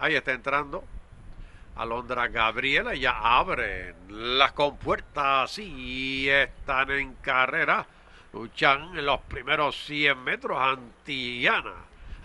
Ahí está entrando. Alondra Gabriela ya abre las compuertas y están en carrera. Luchan en los primeros 100 metros Antillana.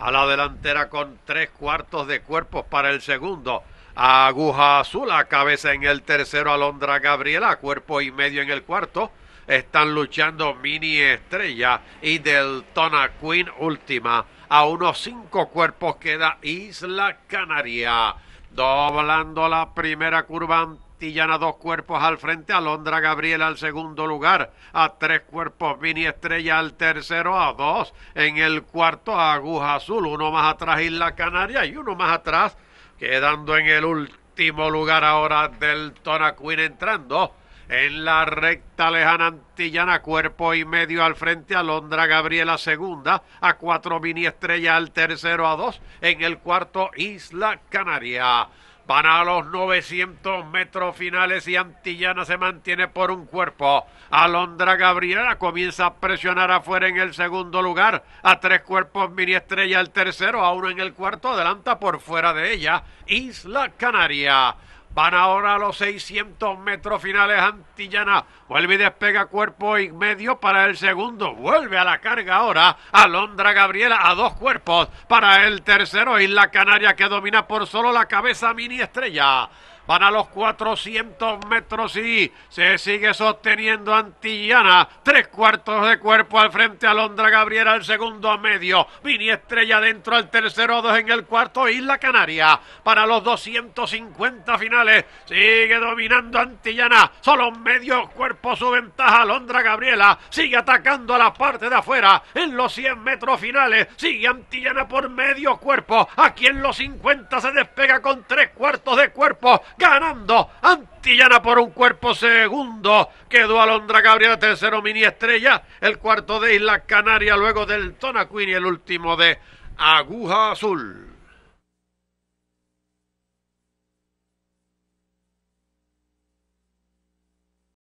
A la delantera con tres cuartos de cuerpos para el segundo. Aguja azul a cabeza en el tercero Alondra Gabriela, cuerpo y medio en el cuarto. Están luchando Mini Estrella y Deltona Queen última. A unos cinco cuerpos queda Isla Canaria. Doblando la primera curva antillana, dos cuerpos al frente, Alondra Gabriela al segundo lugar, a tres cuerpos Mini Estrella al tercero, a dos en el cuarto, Aguja Azul, uno más atrás Isla Canaria y uno más atrás, quedando en el último lugar ahora del Tona Queen entrando en la recta lejana antillana, cuerpo y medio al frente, Alondra Gabriela segunda, a cuatro mini estrella al tercero a dos, en el cuarto Isla Canaria. Van a los 900 metros finales y Antillana se mantiene por un cuerpo. Alondra Gabriela comienza a presionar afuera en el segundo lugar. A tres cuerpos mini estrella el tercero, a uno en el cuarto. Adelanta por fuera de ella Isla Canaria. Van ahora a los 600 metros finales Antillana. Vuelve y despega cuerpo y medio para el segundo. Vuelve a la carga ahora. Alondra Gabriela a dos cuerpos para el tercero. Isla Canaria que domina por solo la cabeza mini estrella. Van a los 400 metros y se sigue sosteniendo Antillana. Tres cuartos de cuerpo al frente. Alondra Gabriela al segundo a medio. Mini Estrella dentro al tercero, dos en el cuarto. Isla Canaria. Para los 250 finales. Sigue dominando Antillana. Solo medio cuerpo su ventaja. Alondra Gabriela sigue atacando a la parte de afuera. En los 100 metros finales. Sigue Antillana por medio cuerpo. Aquí en los 50 se despega con tres cuartos de cuerpo ganando Antillana por un cuerpo segundo. Quedó Alondra Gabriela, tercero mini estrella, el cuarto de Isla Canaria, luego del Tona Queen y el último de Aguja Azul.